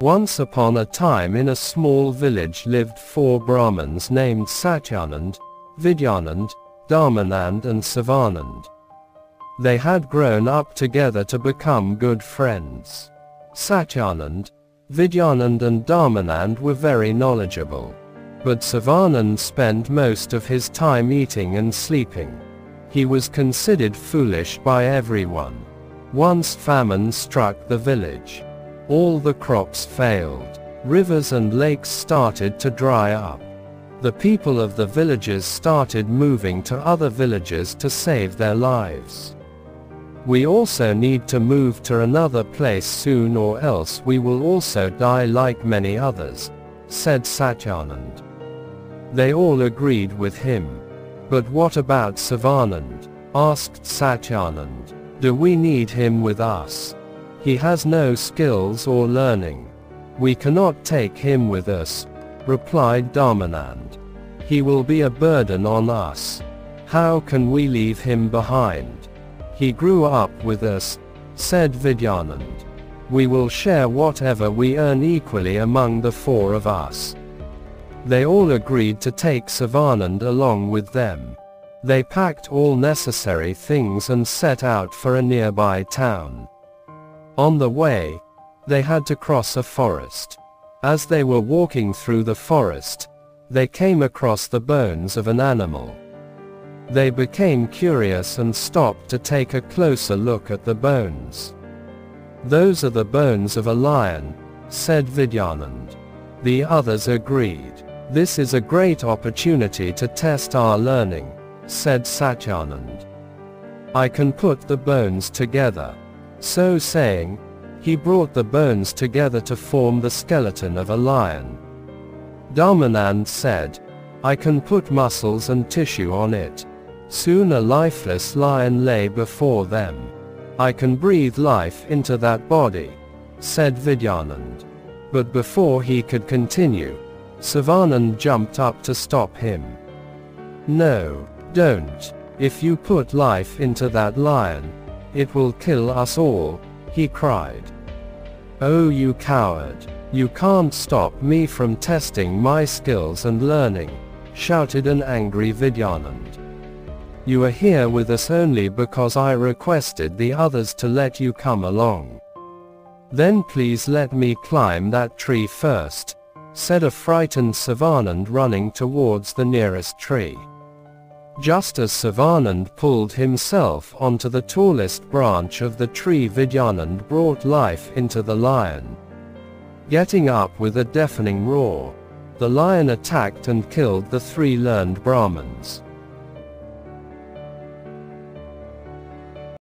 Once upon a time in a small village lived four Brahmins named Satyanand, Vidyanand, Dharmanand and Sivanand. They had grown up together to become good friends. Satyanand, Vidyanand and Dharmanand were very knowledgeable. But Sivanand spent most of his time eating and sleeping. He was considered foolish by everyone. Once famine struck the village. All the crops failed. Rivers and lakes started to dry up. The people of the villages started moving to other villages to save their lives. We also need to move to another place soon or else we will also die like many others, said Satyanand. They all agreed with him. But what about Sivanand? asked Satyanand. Do we need him with us? He has no skills or learning. We cannot take him with us, replied Dharmanand. He will be a burden on us. How can we leave him behind? He grew up with us, said Vidyanand. We will share whatever we earn equally among the four of us. They all agreed to take Sivanand along with them. They packed all necessary things and set out for a nearby town. On the way, they had to cross a forest. As they were walking through the forest, they came across the bones of an animal. They became curious and stopped to take a closer look at the bones. Those are the bones of a lion, said Vidyanand. The others agreed. This is a great opportunity to test our learning, said Satyanand. I can put the bones together. So saying, he brought the bones together to form the skeleton of a lion. Dharmanand said, I can put muscles and tissue on it. Soon a lifeless lion lay before them. I can breathe life into that body, said Vidyanand. But before he could continue, Sivanand jumped up to stop him. No, don't. If you put life into that lion, it will kill us all, he cried. Oh you coward. You can't stop me from testing my skills and learning, shouted an angry Vidyanand. You are here with us only because I requested the others to let you come along. Then please let me climb that tree first, said a frightened Sivanand running towards the nearest tree. Just as Sivanand pulled himself onto the tallest branch of the tree Vidyanand brought life into the lion. Getting up with a deafening roar, the lion attacked and killed the three learned Brahmins.